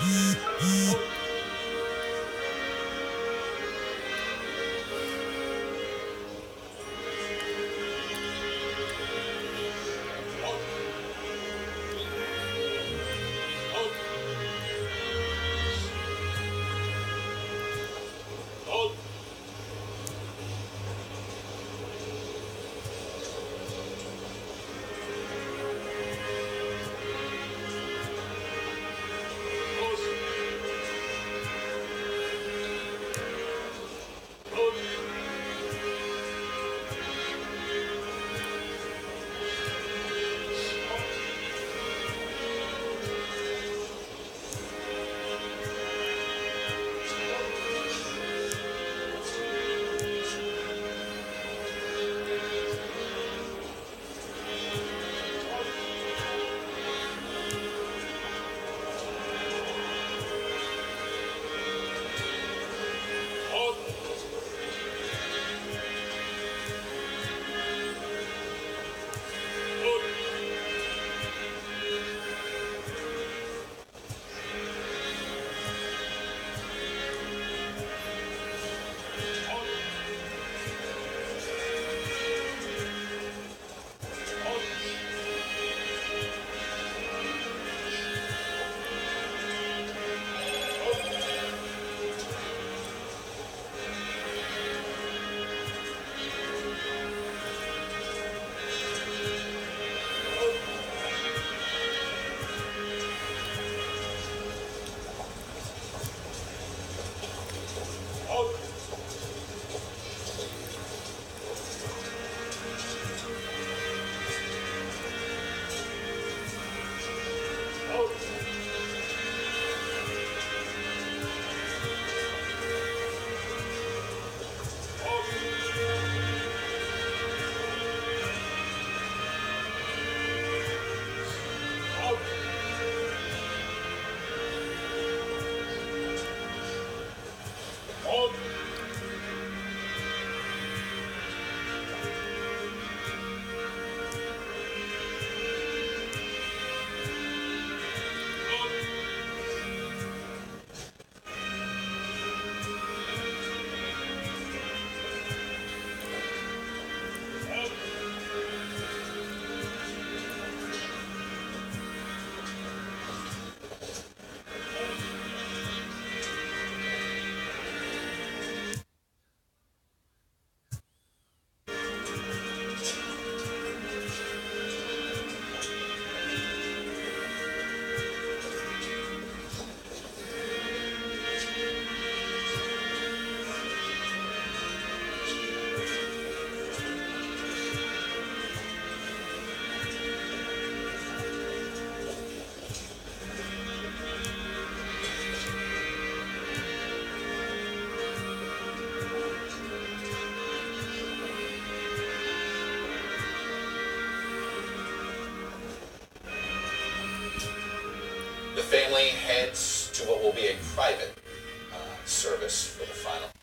The family heads to what will be a private uh, service for the final.